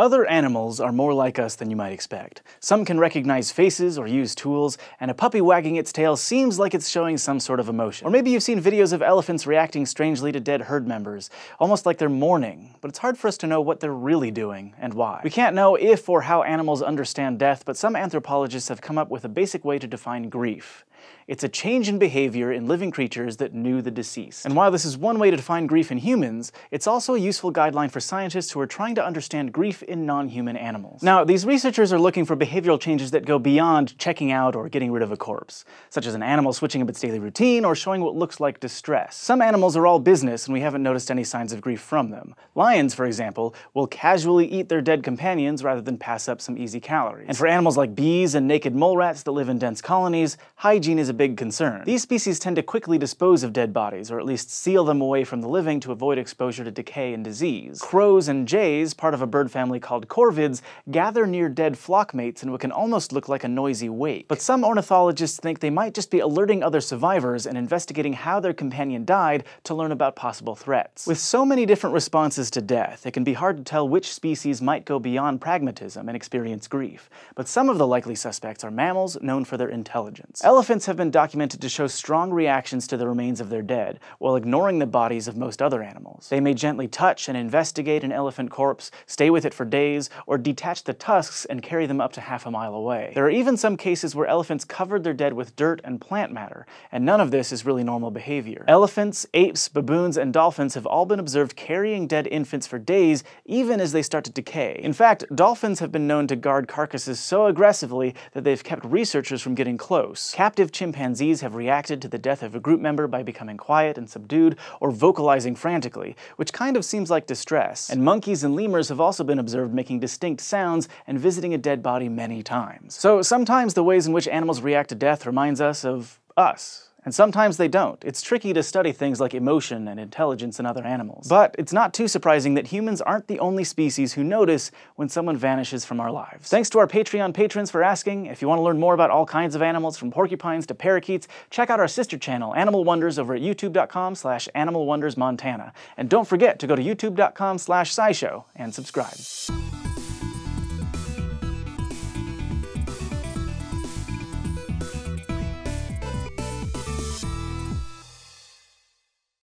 Other animals are more like us than you might expect. Some can recognize faces or use tools, and a puppy wagging its tail seems like it's showing some sort of emotion. Or maybe you've seen videos of elephants reacting strangely to dead herd members, almost like they're mourning, but it's hard for us to know what they're really doing and why. We can't know if or how animals understand death, but some anthropologists have come up with a basic way to define grief. It's a change in behavior in living creatures that knew the deceased. And while this is one way to define grief in humans, it's also a useful guideline for scientists who are trying to understand grief in non-human animals. Now, these researchers are looking for behavioral changes that go beyond checking out or getting rid of a corpse, such as an animal switching up its daily routine or showing what looks like distress. Some animals are all business and we haven't noticed any signs of grief from them. Lions, for example, will casually eat their dead companions rather than pass up some easy calories. And for animals like bees and naked mole rats that live in dense colonies, hygiene is a big concern. These species tend to quickly dispose of dead bodies, or at least seal them away from the living to avoid exposure to decay and disease. Crows and jays, part of a bird family called corvids, gather near dead flock mates in what can almost look like a noisy wake. But some ornithologists think they might just be alerting other survivors and investigating how their companion died to learn about possible threats. With so many different responses to death, it can be hard to tell which species might go beyond pragmatism and experience grief. But some of the likely suspects are mammals known for their intelligence. Elephants have been documented to show strong reactions to the remains of their dead, while ignoring the bodies of most other animals. They may gently touch and investigate an elephant corpse, stay with it for days, or detach the tusks and carry them up to half a mile away. There are even some cases where elephants covered their dead with dirt and plant matter, and none of this is really normal behavior. Elephants, apes, baboons, and dolphins have all been observed carrying dead infants for days, even as they start to decay. In fact, dolphins have been known to guard carcasses so aggressively that they've kept researchers from getting close. Captive chimpanzees have reacted to the death of a group member by becoming quiet and subdued, or vocalizing frantically, which kind of seems like distress. And monkeys and lemurs have also been observed making distinct sounds and visiting a dead body many times. So sometimes the ways in which animals react to death reminds us of us. And sometimes they don't. It's tricky to study things like emotion and intelligence in other animals. But it's not too surprising that humans aren't the only species who notice when someone vanishes from our lives. Thanks to our Patreon patrons for asking. If you want to learn more about all kinds of animals, from porcupines to parakeets, check out our sister channel, Animal Wonders, over at youtube.com slash animalwondersmontana. And don't forget to go to youtube.com slash scishow and subscribe.